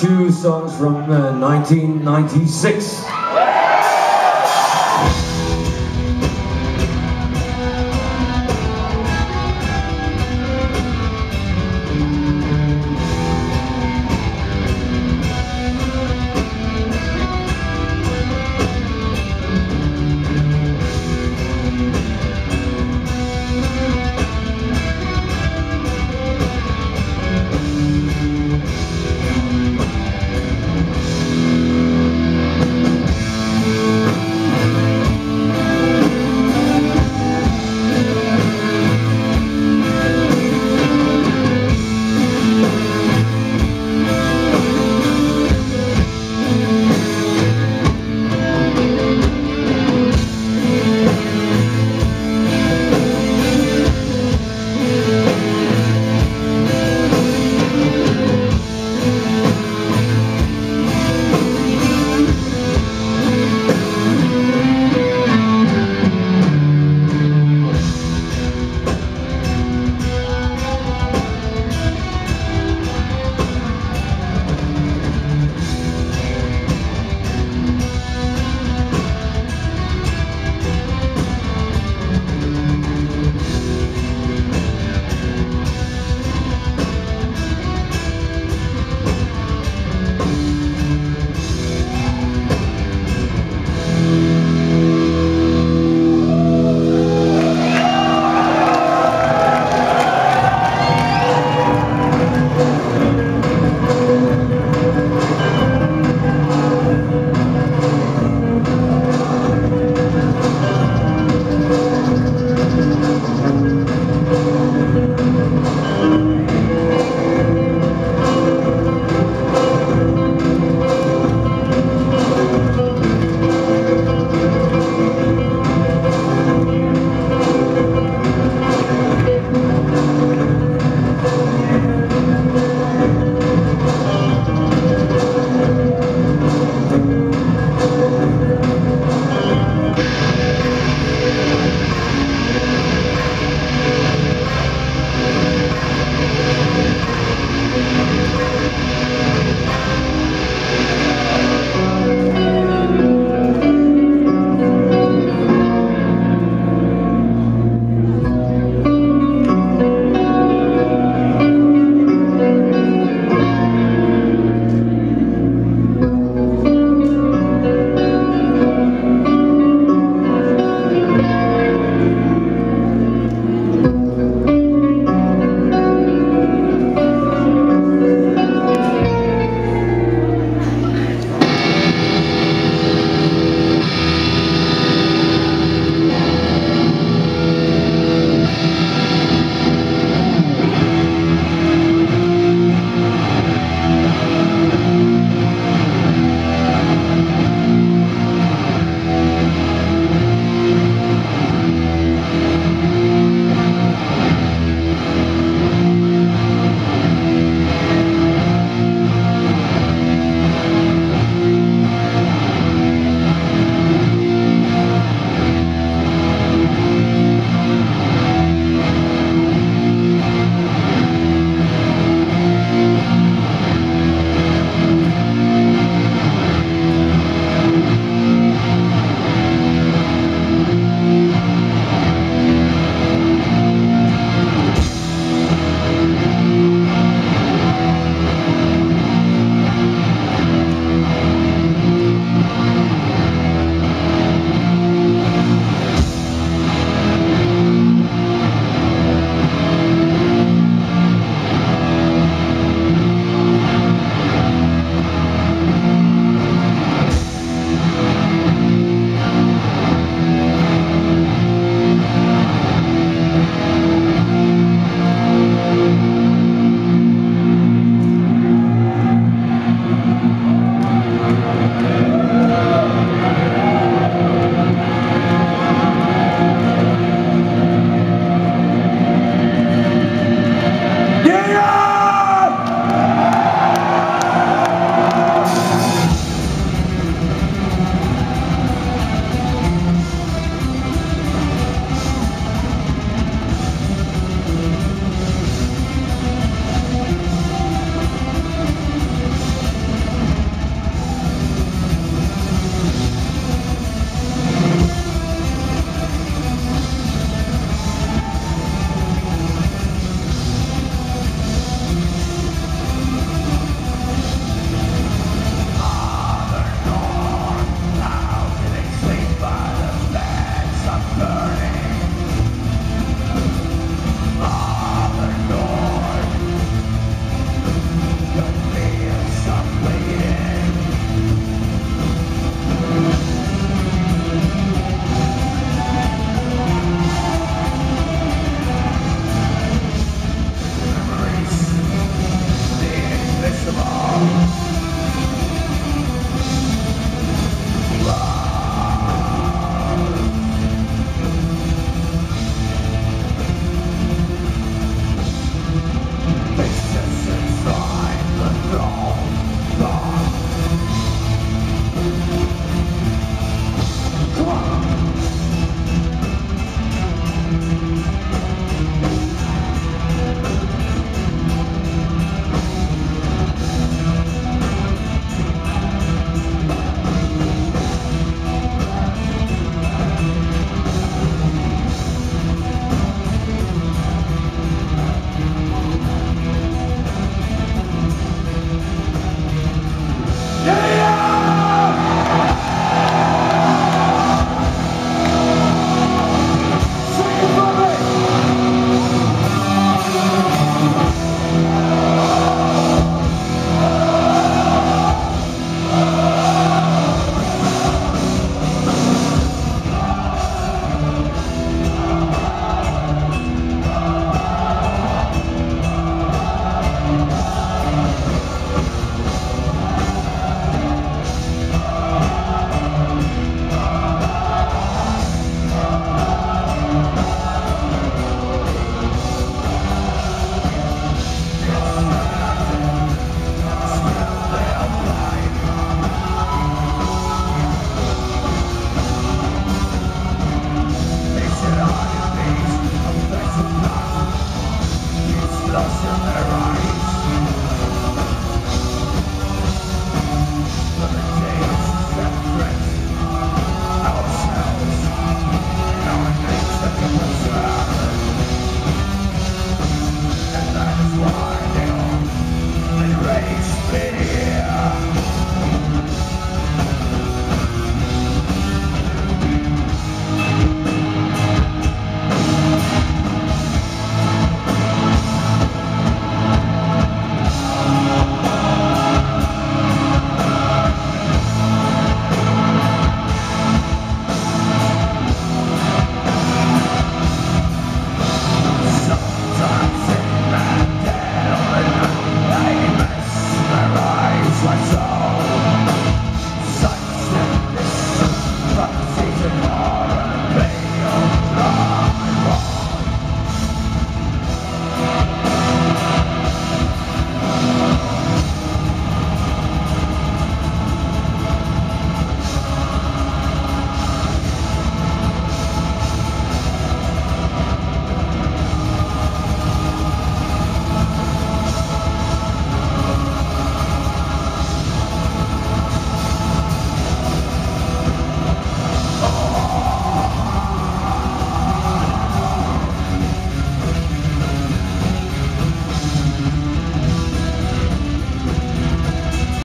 two songs from uh, 1996.